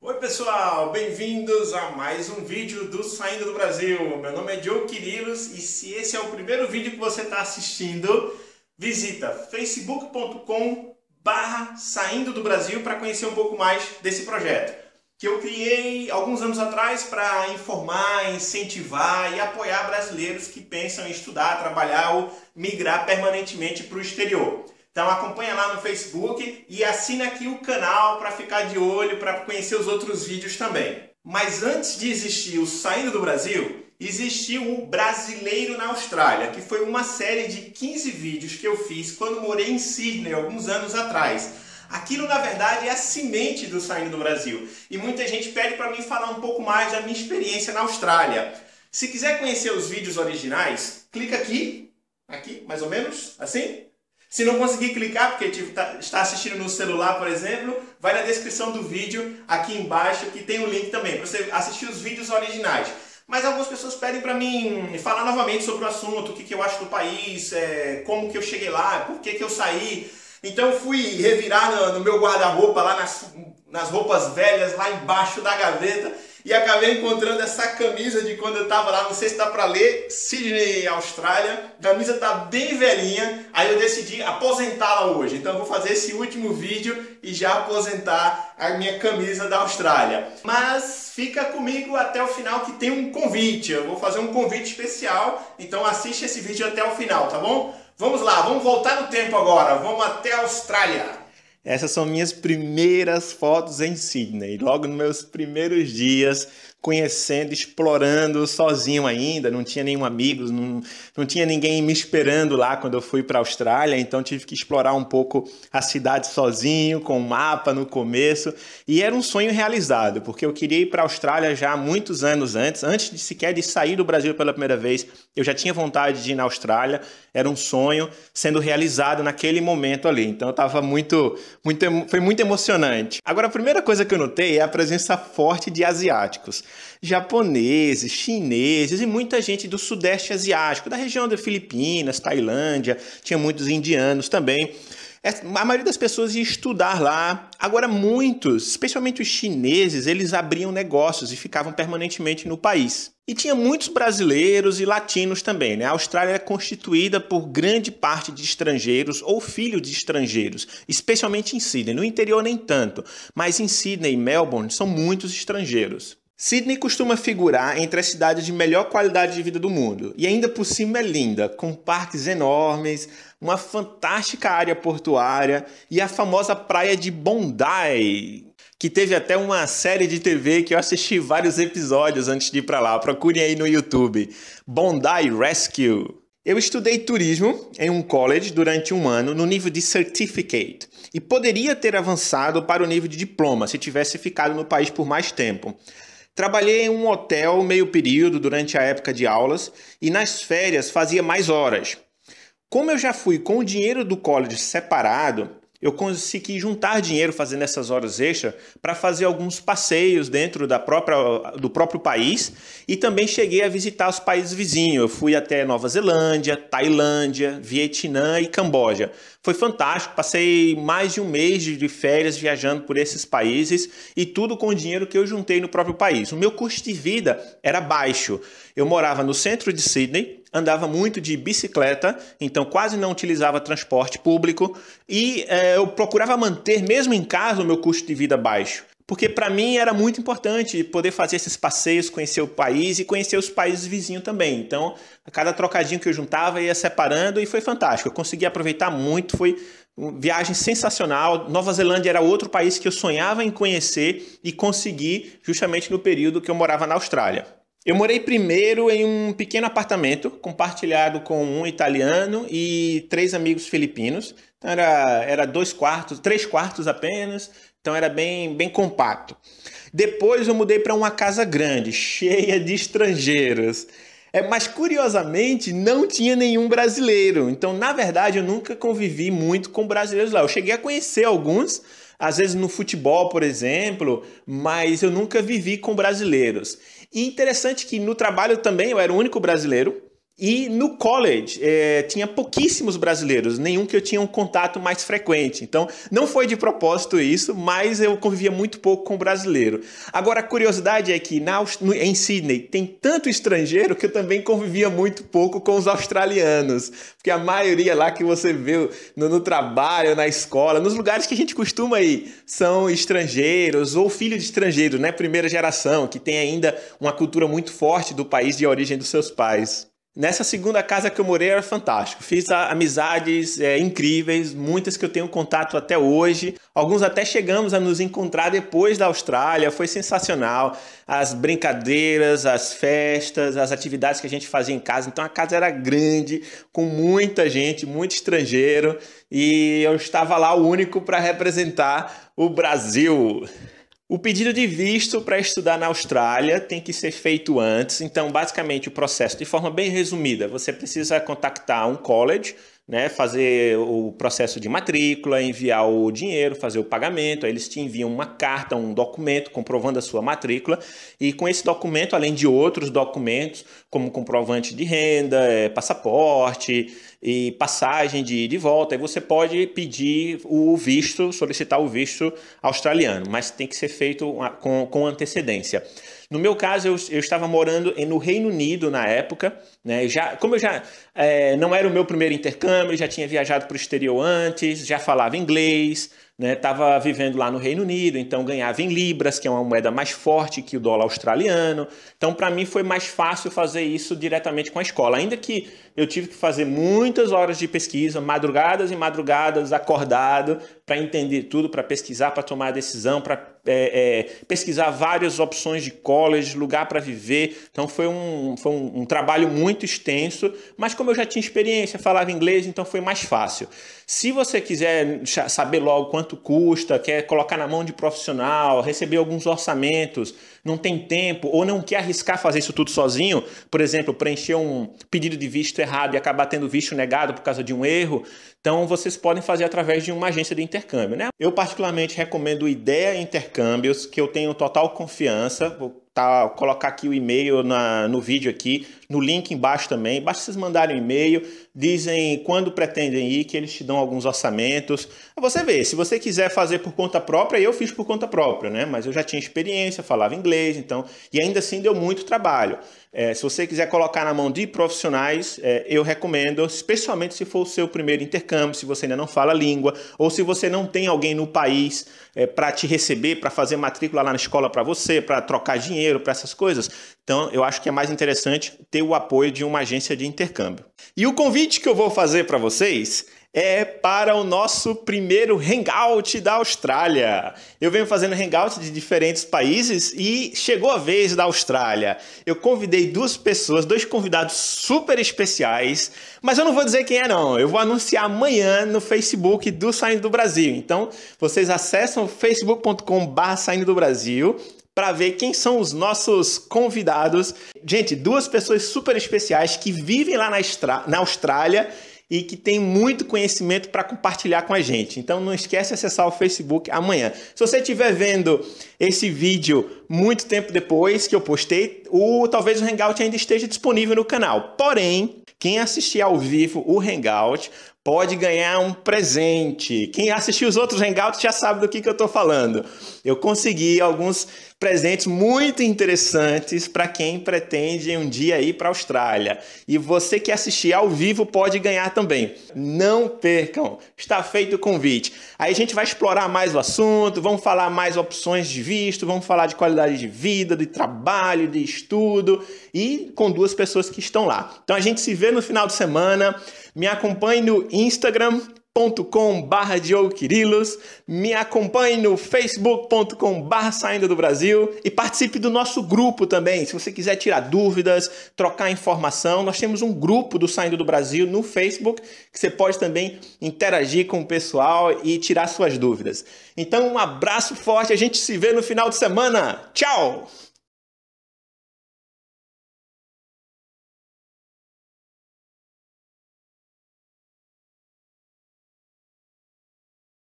Oi pessoal, bem-vindos a mais um vídeo do Saindo do Brasil. Meu nome é Joe Quirilos e se esse é o primeiro vídeo que você está assistindo, visita facebook.com barra Saindo do Brasil para conhecer um pouco mais desse projeto que eu criei alguns anos atrás para informar, incentivar e apoiar brasileiros que pensam em estudar, trabalhar ou migrar permanentemente para o exterior. Então acompanha lá no Facebook e assina aqui o canal para ficar de olho, para conhecer os outros vídeos também. Mas antes de existir o Saindo do Brasil, existiu o Brasileiro na Austrália, que foi uma série de 15 vídeos que eu fiz quando morei em Sydney alguns anos atrás Aquilo, na verdade, é a semente do Saindo do Brasil. E muita gente pede para mim falar um pouco mais da minha experiência na Austrália. Se quiser conhecer os vídeos originais, clica aqui, aqui, mais ou menos, assim. Se não conseguir clicar, porque tipo, tá, está assistindo no celular, por exemplo, vai na descrição do vídeo, aqui embaixo, que tem o um link também, para você assistir os vídeos originais. Mas algumas pessoas pedem para mim falar novamente sobre o assunto, o que, que eu acho do país, é, como que eu cheguei lá, por que, que eu saí. Então fui revirar no, no meu guarda-roupa, lá nas, nas roupas velhas, lá embaixo da gaveta, e acabei encontrando essa camisa de quando eu estava lá, não sei se dá para ler, Sydney, Austrália. A camisa tá bem velhinha, aí eu decidi aposentá-la hoje. Então eu vou fazer esse último vídeo e já aposentar a minha camisa da Austrália. Mas fica comigo até o final que tem um convite. Eu vou fazer um convite especial, então assiste esse vídeo até o final, tá bom? Vamos lá, vamos voltar no tempo agora. Vamos até a Austrália. Essas são minhas primeiras fotos em Sydney, logo nos meus primeiros dias conhecendo, explorando sozinho ainda, não tinha nenhum amigo, não, não tinha ninguém me esperando lá quando eu fui para a Austrália, então tive que explorar um pouco a cidade sozinho, com mapa no começo, e era um sonho realizado, porque eu queria ir para a Austrália já há muitos anos antes, antes de sequer de sair do Brasil pela primeira vez, eu já tinha vontade de ir na Austrália, era um sonho sendo realizado naquele momento ali, então eu estava muito, muito, foi muito emocionante. Agora, a primeira coisa que eu notei é a presença forte de asiáticos japoneses, chineses e muita gente do sudeste asiático, da região das Filipinas, Tailândia, tinha muitos indianos também. É, a maioria das pessoas ia estudar lá. Agora, muitos, especialmente os chineses, eles abriam negócios e ficavam permanentemente no país. E tinha muitos brasileiros e latinos também. Né? A Austrália é constituída por grande parte de estrangeiros ou filhos de estrangeiros, especialmente em Sydney. No interior, nem tanto, mas em Sydney e Melbourne são muitos estrangeiros. Sydney costuma figurar entre as cidades de melhor qualidade de vida do mundo e ainda por cima é linda, com parques enormes, uma fantástica área portuária e a famosa praia de Bondi, que teve até uma série de TV que eu assisti vários episódios antes de ir para lá. Procurem aí no YouTube, Bondi Rescue. Eu estudei turismo em um college durante um ano no nível de certificate e poderia ter avançado para o nível de diploma se tivesse ficado no país por mais tempo. Trabalhei em um hotel meio período durante a época de aulas e nas férias fazia mais horas. Como eu já fui com o dinheiro do college separado, eu consegui juntar dinheiro fazendo essas horas extras para fazer alguns passeios dentro da própria, do próprio país e também cheguei a visitar os países vizinhos. Eu fui até Nova Zelândia, Tailândia, Vietnã e Camboja. Foi fantástico, passei mais de um mês de férias viajando por esses países e tudo com o dinheiro que eu juntei no próprio país. O meu custo de vida era baixo. Eu morava no centro de Sydney, andava muito de bicicleta, então quase não utilizava transporte público e é, eu procurava manter, mesmo em casa, o meu custo de vida baixo. Porque para mim era muito importante poder fazer esses passeios, conhecer o país e conhecer os países vizinhos também. Então, a cada trocadinho que eu juntava, ia separando e foi fantástico. Eu consegui aproveitar muito, foi uma viagem sensacional. Nova Zelândia era outro país que eu sonhava em conhecer e consegui justamente no período que eu morava na Austrália. Eu morei primeiro em um pequeno apartamento compartilhado com um italiano e três amigos filipinos. Então era, era dois quartos, três quartos apenas. Então era bem, bem compacto. Depois eu mudei para uma casa grande, cheia de estrangeiros. É, mas curiosamente não tinha nenhum brasileiro. Então, na verdade, eu nunca convivi muito com brasileiros lá. Eu cheguei a conhecer alguns, às vezes no futebol, por exemplo, mas eu nunca vivi com brasileiros. E interessante que no trabalho também eu era o único brasileiro. E no college é, tinha pouquíssimos brasileiros, nenhum que eu tinha um contato mais frequente. Então não foi de propósito isso, mas eu convivia muito pouco com brasileiro. Agora a curiosidade é que na, em Sydney tem tanto estrangeiro que eu também convivia muito pouco com os australianos. Porque a maioria lá que você vê no, no trabalho, na escola, nos lugares que a gente costuma ir, são estrangeiros ou filhos de estrangeiros, né? Primeira geração, que tem ainda uma cultura muito forte do país de origem dos seus pais. Nessa segunda casa que eu morei era fantástico. Fiz amizades é, incríveis, muitas que eu tenho contato até hoje. Alguns até chegamos a nos encontrar depois da Austrália. Foi sensacional. As brincadeiras, as festas, as atividades que a gente fazia em casa. Então a casa era grande, com muita gente, muito estrangeiro. E eu estava lá o único para representar o Brasil. O pedido de visto para estudar na Austrália tem que ser feito antes. Então, basicamente, o processo, de forma bem resumida, você precisa contactar um college né, fazer o processo de matrícula, enviar o dinheiro, fazer o pagamento. Aí eles te enviam uma carta, um documento comprovando a sua matrícula. E com esse documento, além de outros documentos, como comprovante de renda, é, passaporte e passagem de, de volta, aí você pode pedir o visto, solicitar o visto australiano, mas tem que ser feito com, com antecedência. No meu caso, eu, eu estava morando no Reino Unido na época, né? Já, como eu já é, não era o meu primeiro intercâmbio, já tinha viajado para o exterior antes, já falava inglês, estava né? vivendo lá no Reino Unido, então ganhava em libras, que é uma moeda mais forte que o dólar australiano. Então, para mim foi mais fácil fazer isso diretamente com a escola, ainda que eu tive que fazer muitas horas de pesquisa, madrugadas e madrugadas, acordado, para entender tudo, para pesquisar, para tomar decisão, para é, é, pesquisar várias opções de college, lugar para viver. Então foi, um, foi um, um, trabalho muito extenso, mas como eu já tinha experiência, falava inglês, então foi mais fácil. Se você quiser saber logo quanto custa, quer colocar na mão de profissional, receber alguns orçamentos, não tem tempo ou não quer arriscar fazer isso tudo sozinho, por exemplo, preencher um pedido de visto errado e acabar tendo visto negado por causa de um erro, então vocês podem fazer através de uma agência de intercâmbio. Né? Eu particularmente recomendo Ideia Intercâmbios, que eu tenho total confiança. Tá, colocar aqui o e-mail na, no vídeo aqui, no link embaixo também. Basta vocês mandarem um e-mail, dizem quando pretendem ir, que eles te dão alguns orçamentos. Você vê, se você quiser fazer por conta própria, eu fiz por conta própria, né? Mas eu já tinha experiência, falava inglês, então, e ainda assim deu muito trabalho. É, se você quiser colocar na mão de profissionais, é, eu recomendo, especialmente se for o seu primeiro intercâmbio, se você ainda não fala a língua, ou se você não tem alguém no país é, para te receber, para fazer matrícula lá na escola para você, para trocar dinheiro, para essas coisas. Então, eu acho que é mais interessante ter o apoio de uma agência de intercâmbio. E o convite que eu vou fazer para vocês é para o nosso primeiro hangout da Austrália. Eu venho fazendo hangout de diferentes países e chegou a vez da Austrália. Eu convidei duas pessoas, dois convidados super especiais, mas eu não vou dizer quem é não. Eu vou anunciar amanhã no Facebook do Saindo do Brasil. Então, vocês acessam facebook.com/barra Saindo do Brasil para ver quem são os nossos convidados. Gente, duas pessoas super especiais que vivem lá na, na Austrália e que tem muito conhecimento para compartilhar com a gente. Então não esquece de acessar o Facebook amanhã. Se você estiver vendo esse vídeo muito tempo depois que eu postei, o talvez o Hangout ainda esteja disponível no canal. Porém, quem assistir ao vivo o Hangout pode ganhar um presente. Quem assistiu os outros Hangouts já sabe do que, que eu estou falando. Eu consegui alguns presentes muito interessantes para quem pretende um dia ir para a Austrália. E você que assistir ao vivo pode ganhar também. Não percam, está feito o convite. Aí a gente vai explorar mais o assunto, vamos falar mais opções de visto, vamos falar de qualidade de vida, de trabalho, de estudo e com duas pessoas que estão lá. Então a gente se vê no final de semana. Me acompanhe no Instagram facebook.com barra Quirilos, me acompanhe no facebook.com barra Saindo do Brasil. E participe do nosso grupo também, se você quiser tirar dúvidas, trocar informação, nós temos um grupo do Saindo do Brasil no Facebook, que você pode também interagir com o pessoal e tirar suas dúvidas. Então um abraço forte, a gente se vê no final de semana, tchau!